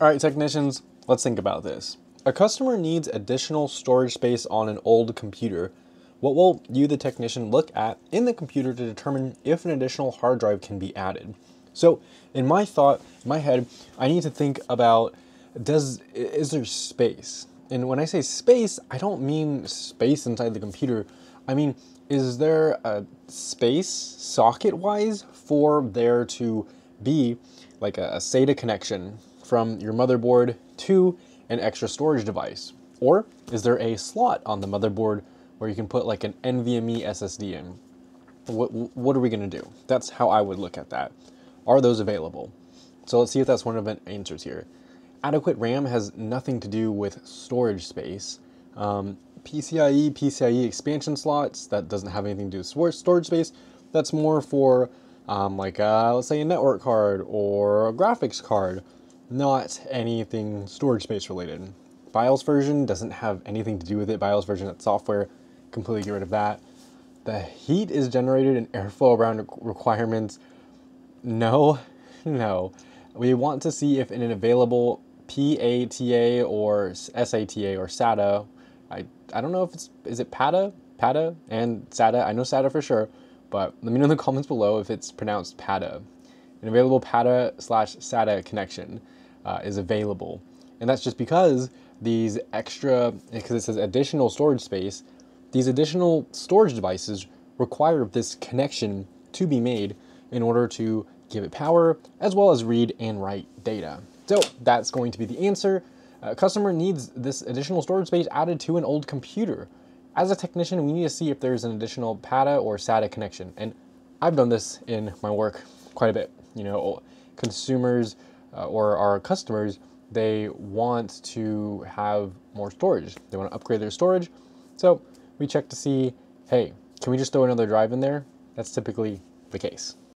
All right, technicians, let's think about this. A customer needs additional storage space on an old computer. What will you, the technician, look at in the computer to determine if an additional hard drive can be added? So, in my thought, in my head, I need to think about does is there space? And when I say space, I don't mean space inside the computer. I mean, is there a space socket wise for there to be like a, a SATA connection from your motherboard to an extra storage device? Or is there a slot on the motherboard where you can put like an NVMe SSD in? What, what are we gonna do? That's how I would look at that. Are those available? So let's see if that's one of the answers here. Adequate RAM has nothing to do with storage space. Um, PCIe, PCIe expansion slots, that doesn't have anything to do with storage space. That's more for um, like, uh, let's say a network card or a graphics card not anything storage space related. BIOS version doesn't have anything to do with it. BIOS version, that's software, completely get rid of that. The heat is generated in airflow around requirements. No, no. We want to see if in an available PATA or SATA or SATA, I, I don't know if it's, is it PATA? PATA and SATA, I know SATA for sure, but let me know in the comments below if it's pronounced PATA. An available PATA slash SATA connection uh, is available. And that's just because these extra, because it says additional storage space, these additional storage devices require this connection to be made in order to give it power as well as read and write data. So that's going to be the answer. A customer needs this additional storage space added to an old computer. As a technician, we need to see if there's an additional PATA or SATA connection. And I've done this in my work quite a bit. You know, consumers uh, or our customers, they want to have more storage. They want to upgrade their storage. So we check to see, hey, can we just throw another drive in there? That's typically the case.